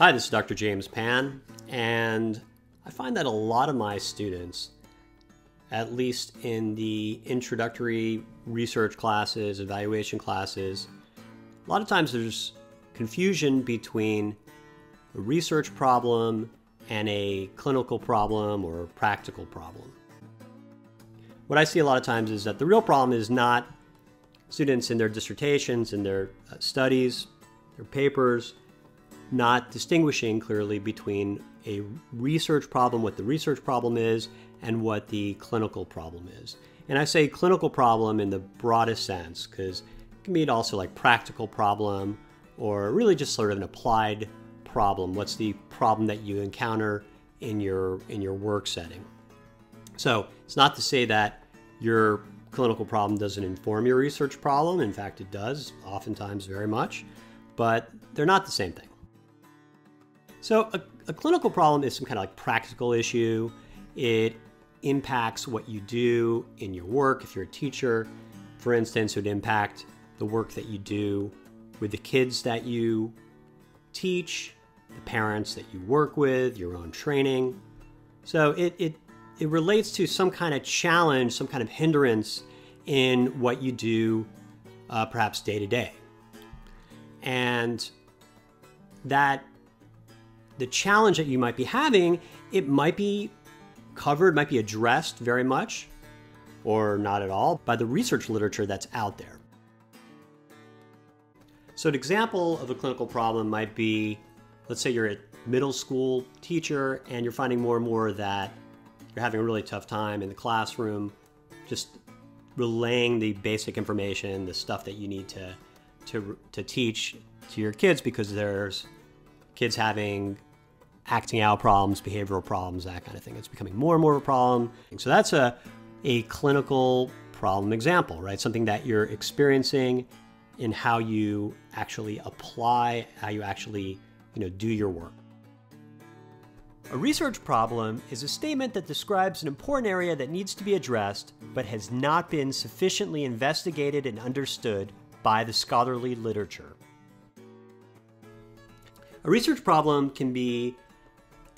Hi, this is Dr. James Pann, and I find that a lot of my students, at least in the introductory research classes, evaluation classes, a lot of times there's confusion between a research problem and a clinical problem or practical problem. What I see a lot of times is that the real problem is not students in their dissertations, in their uh, studies, their papers, not distinguishing clearly between a research problem, what the research problem is, and what the clinical problem is. And I say clinical problem in the broadest sense because it can mean also like practical problem or really just sort of an applied problem. What's the problem that you encounter in your in your work setting? So it's not to say that your clinical problem doesn't inform your research problem. In fact, it does, oftentimes very much, but they're not the same thing. So a, a clinical problem is some kind of like practical issue. It impacts what you do in your work. If you're a teacher, for instance, it would impact the work that you do with the kids that you teach, the parents that you work with, your own training. So it, it, it relates to some kind of challenge, some kind of hindrance in what you do, uh, perhaps day to day. And that the challenge that you might be having, it might be covered, might be addressed very much, or not at all, by the research literature that's out there. So an example of a clinical problem might be, let's say you're a middle school teacher and you're finding more and more that you're having a really tough time in the classroom, just relaying the basic information, the stuff that you need to, to, to teach to your kids because there's kids having acting out problems, behavioral problems, that kind of thing. It's becoming more and more of a problem. So that's a, a clinical problem example, right? Something that you're experiencing in how you actually apply, how you actually, you know, do your work. A research problem is a statement that describes an important area that needs to be addressed but has not been sufficiently investigated and understood by the scholarly literature. A research problem can be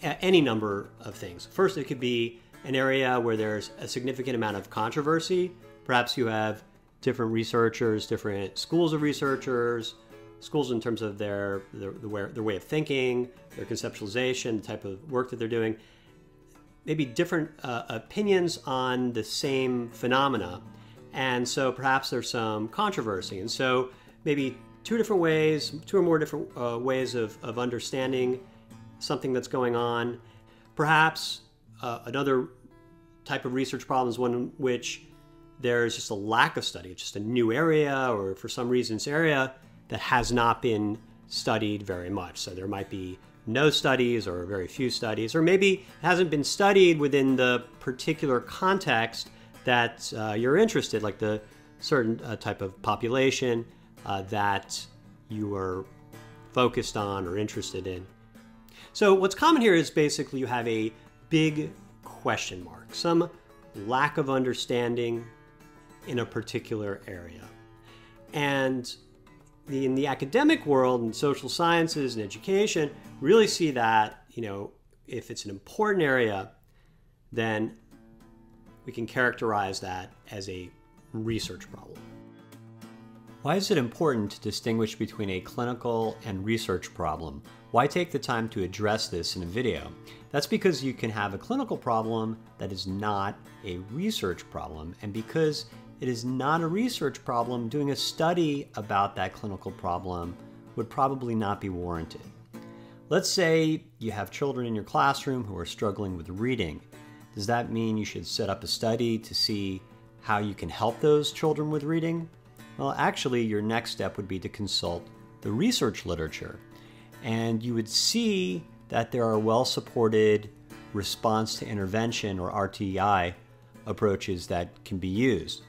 any number of things. First, it could be an area where there's a significant amount of controversy. Perhaps you have different researchers, different schools of researchers, schools in terms of their, their, their way of thinking, their conceptualization, the type of work that they're doing, maybe different uh, opinions on the same phenomena. And so perhaps there's some controversy. And so maybe two different ways, two or more different uh, ways of, of understanding something that's going on. Perhaps uh, another type of research problem is one in which there's just a lack of study. It's just a new area, or for some reason, this area that has not been studied very much. So there might be no studies or very few studies, or maybe it hasn't been studied within the particular context that uh, you're interested, like the certain uh, type of population uh, that you are focused on or interested in. So what's common here is basically you have a big question mark, some lack of understanding in a particular area. And in the academic world and social sciences and education, really see that, you know, if it's an important area, then we can characterize that as a research problem. Why is it important to distinguish between a clinical and research problem? Why take the time to address this in a video? That's because you can have a clinical problem that is not a research problem, and because it is not a research problem, doing a study about that clinical problem would probably not be warranted. Let's say you have children in your classroom who are struggling with reading. Does that mean you should set up a study to see how you can help those children with reading? Well, actually, your next step would be to consult the research literature. And you would see that there are well supported response to intervention or RTI approaches that can be used.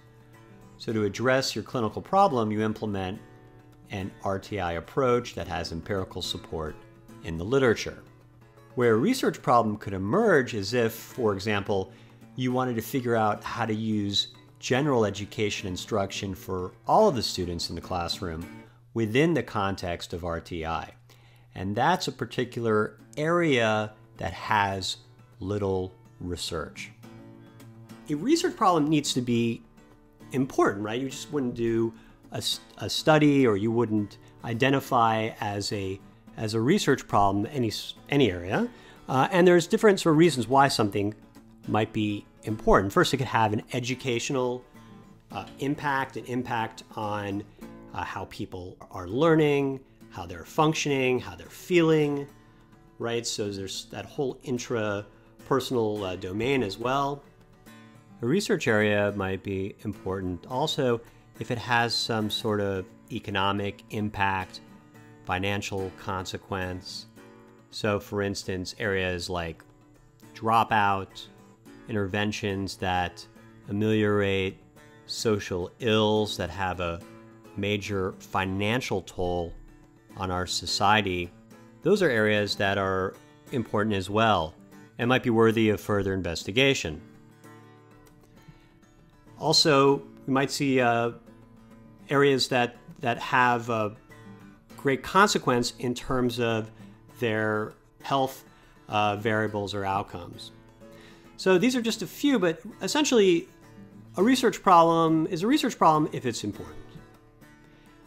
So, to address your clinical problem, you implement an RTI approach that has empirical support in the literature. Where a research problem could emerge is if, for example, you wanted to figure out how to use general education instruction for all of the students in the classroom within the context of RTI. And that's a particular area that has little research. A research problem needs to be important, right? You just wouldn't do a, a study or you wouldn't identify as a as a research problem any any area. Uh, and there's different sort of reasons why something might be important. First, it could have an educational uh, impact, an impact on uh, how people are learning, how they're functioning, how they're feeling, right? So there's that whole intrapersonal uh, domain as well. A research area might be important also if it has some sort of economic impact, financial consequence. So, for instance, areas like dropout, interventions that ameliorate social ills that have a major financial toll on our society, those are areas that are important as well and might be worthy of further investigation. Also, we might see uh, areas that, that have a great consequence in terms of their health uh, variables or outcomes. So these are just a few, but essentially, a research problem is a research problem if it's important.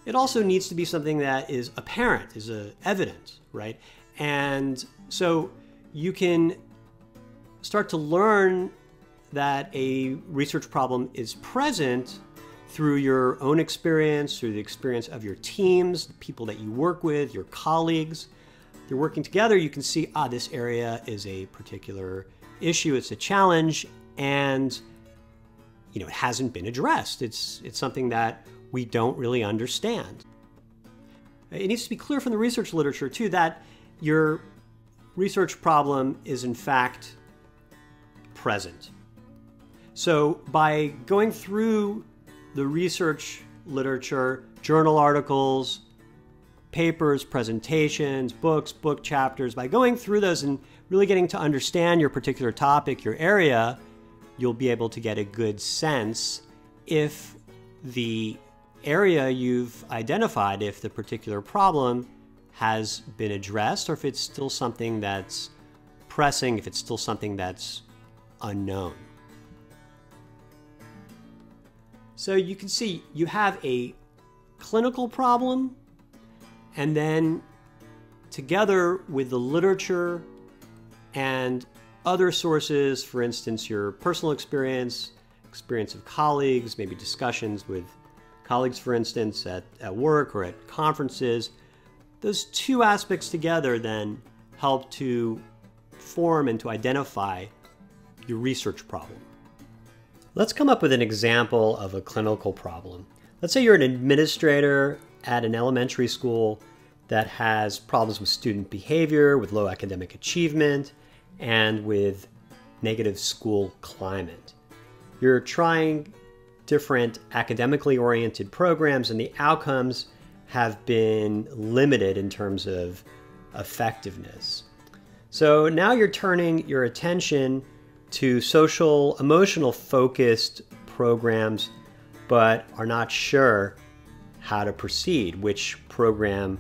It also needs to be something that is apparent, is uh, evident, right? And so you can start to learn that a research problem is present through your own experience, through the experience of your teams, the people that you work with, your colleagues. They're working together, you can see, ah, this area is a particular issue, it's a challenge, and you know, it hasn't been addressed. It's, it's something that we don't really understand. It needs to be clear from the research literature, too, that your research problem is in fact present. So by going through the research literature, journal articles, papers, presentations, books, book chapters, by going through those and really getting to understand your particular topic, your area, you'll be able to get a good sense if the area you've identified, if the particular problem has been addressed, or if it's still something that's pressing, if it's still something that's unknown. So you can see you have a clinical problem, and then together with the literature and other sources, for instance, your personal experience, experience of colleagues, maybe discussions with colleagues, for instance, at, at work or at conferences, those two aspects together then help to form and to identify your research problem. Let's come up with an example of a clinical problem. Let's say you're an administrator at an elementary school that has problems with student behavior, with low academic achievement, and with negative school climate. You're trying different academically oriented programs, and the outcomes have been limited in terms of effectiveness. So now you're turning your attention to social, emotional focused programs, but are not sure how to proceed, which program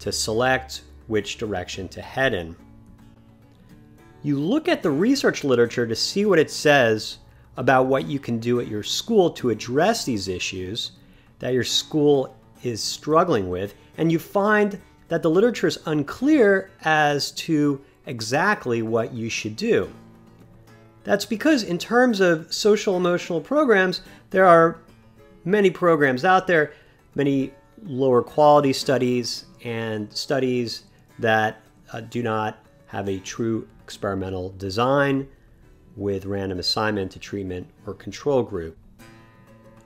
to select, which direction to head in. You look at the research literature to see what it says about what you can do at your school to address these issues that your school is struggling with, and you find that the literature is unclear as to exactly what you should do. That's because, in terms of social emotional programs, there are many programs out there, many lower quality studies, and studies that uh, do not have a true experimental design with random assignment to treatment or control group.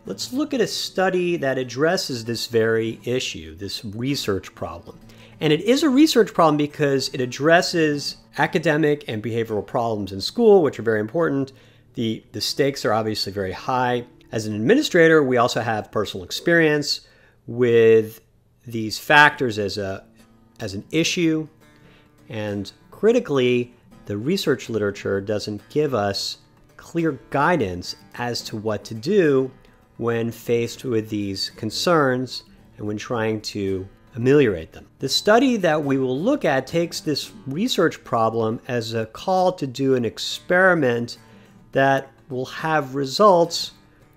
Let's look at a study that addresses this very issue, this research problem. And it is a research problem because it addresses academic and behavioral problems in school, which are very important. The, the stakes are obviously very high. As an administrator, we also have personal experience with these factors as, a, as an issue. And critically, the research literature doesn't give us clear guidance as to what to do when faced with these concerns and when trying to ameliorate them. The study that we will look at takes this research problem as a call to do an experiment that will have results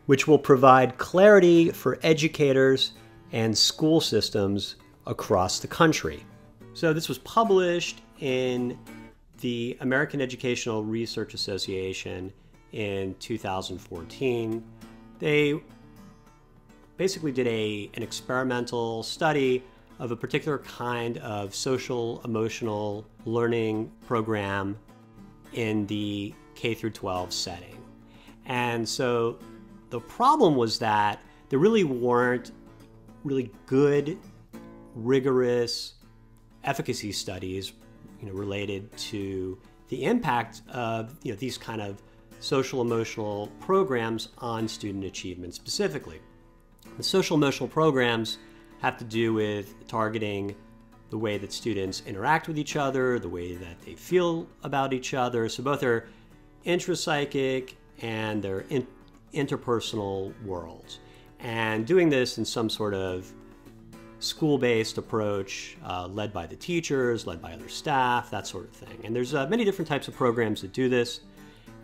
which will provide clarity for educators and school systems across the country. So, this was published in the American Educational Research Association in 2014. They basically did a, an experimental study of a particular kind of social emotional learning program in the K through 12 setting. And so the problem was that there really weren't really good, rigorous efficacy studies, you know, related to the impact of you know these kind of social emotional programs on student achievement specifically. The social emotional programs have to do with targeting the way that students interact with each other, the way that they feel about each other. So both are intrapsychic and their in, interpersonal worlds. And doing this in some sort of school-based approach, uh, led by the teachers, led by other staff, that sort of thing. And there's uh, many different types of programs that do this.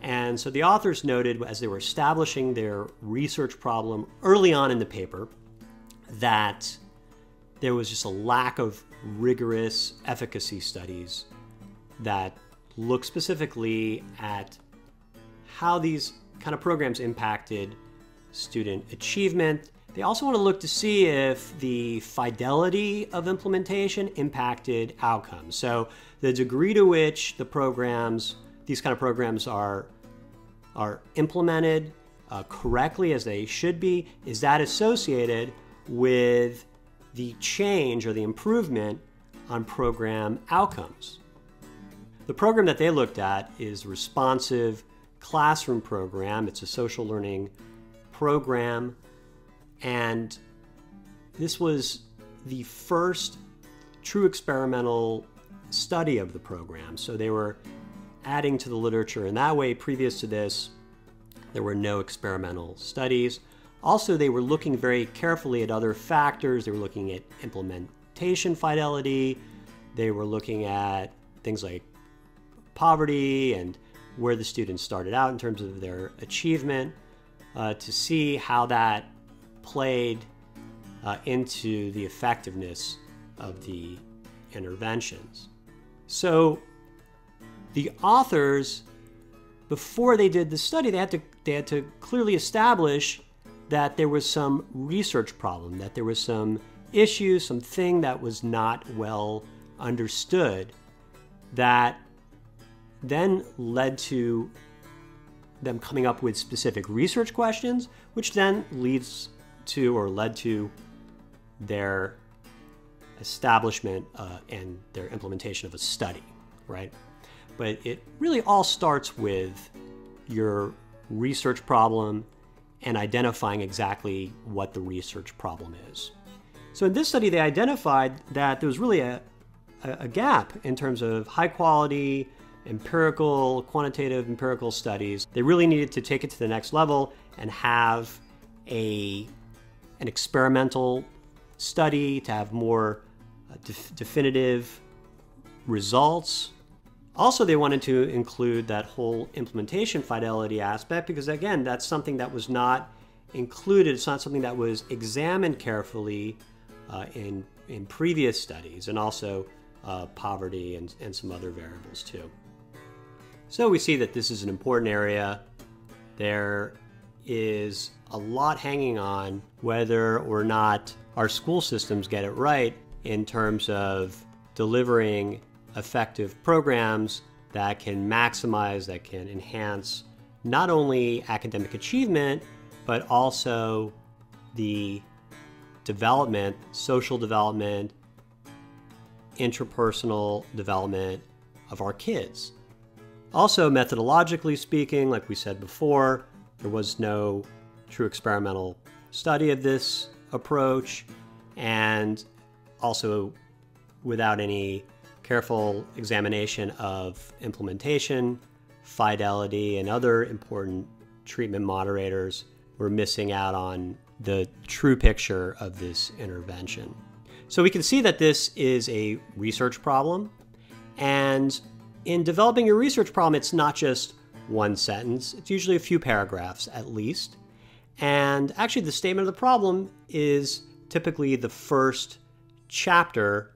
And so the authors noted as they were establishing their research problem early on in the paper that there was just a lack of rigorous efficacy studies that look specifically at how these kind of programs impacted student achievement. They also want to look to see if the fidelity of implementation impacted outcomes. So the degree to which the programs, these kind of programs are, are implemented uh, correctly as they should be, is that associated with the change or the improvement on program outcomes. The program that they looked at is responsive classroom program. It's a social learning program. And this was the first true experimental study of the program. So they were adding to the literature in that way. Previous to this, there were no experimental studies. Also, they were looking very carefully at other factors. They were looking at implementation fidelity. They were looking at things like poverty and where the students started out in terms of their achievement uh, to see how that played uh, into the effectiveness of the interventions. So the authors, before they did the study, they had to they had to clearly establish that there was some research problem, that there was some issue, something that was not well understood that then led to them coming up with specific research questions, which then leads to or led to their establishment uh, and their implementation of a study, right? But it really all starts with your research problem and identifying exactly what the research problem is. So in this study, they identified that there was really a, a gap in terms of high quality, empirical, quantitative empirical studies. They really needed to take it to the next level and have a, an experimental study to have more uh, def definitive results. Also, they wanted to include that whole implementation fidelity aspect because, again, that's something that was not included. It's not something that was examined carefully uh, in, in previous studies, and also uh, poverty and, and some other variables too. So we see that this is an important area. There is a lot hanging on whether or not our school systems get it right in terms of delivering effective programs that can maximize, that can enhance not only academic achievement, but also the development, social development, interpersonal development of our kids. Also, methodologically speaking, like we said before, there was no true experimental study of this approach, and also without any careful examination of implementation, fidelity, and other important treatment moderators, we're missing out on the true picture of this intervention. So we can see that this is a research problem. And in developing your research problem, it's not just one sentence, it's usually a few paragraphs at least. And actually, the statement of the problem is typically the first chapter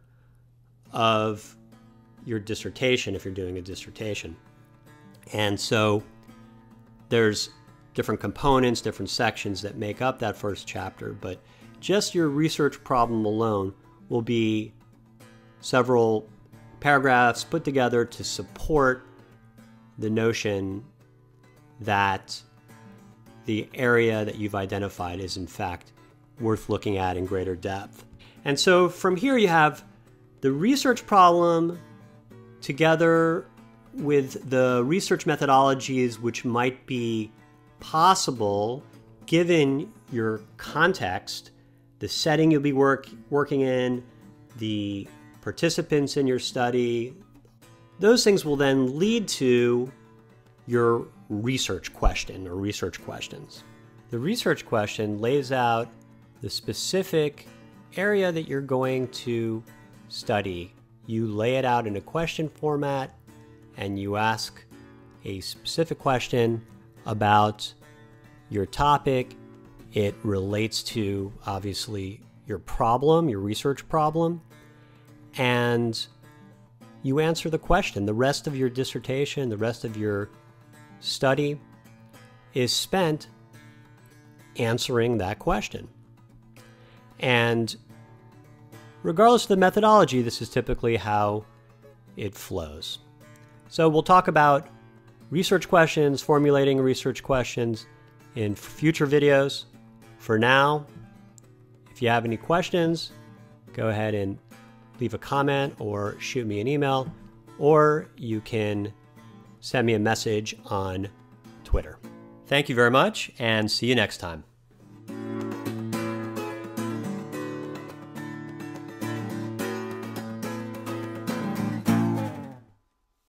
of your dissertation if you're doing a dissertation. And so there's different components, different sections that make up that first chapter, but just your research problem alone will be several paragraphs put together to support the notion that the area that you've identified is in fact worth looking at in greater depth. And so from here you have the research problem together with the research methodologies which might be possible given your context, the setting you'll be work, working in, the participants in your study. Those things will then lead to your research question or research questions. The research question lays out the specific area that you're going to study. You lay it out in a question format and you ask a specific question about your topic. It relates to obviously your problem, your research problem, and you answer the question. The rest of your dissertation, the rest of your study is spent answering that question. And regardless of the methodology, this is typically how it flows. So we'll talk about research questions, formulating research questions in future videos. For now, if you have any questions, go ahead and leave a comment or shoot me an email, or you can send me a message on Twitter. Thank you very much, and see you next time.